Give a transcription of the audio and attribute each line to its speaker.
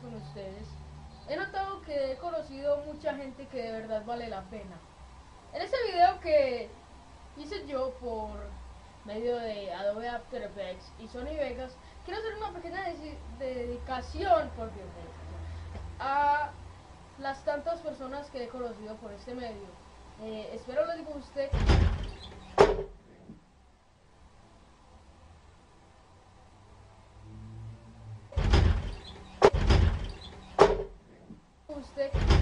Speaker 1: con ustedes, he notado que he conocido mucha gente que de verdad vale la pena. En este video que hice yo por medio de Adobe After Effects y Sony Vegas, quiero hacer una pequeña dedicación por a las tantas personas que he conocido por este medio. Eh, espero les guste stick.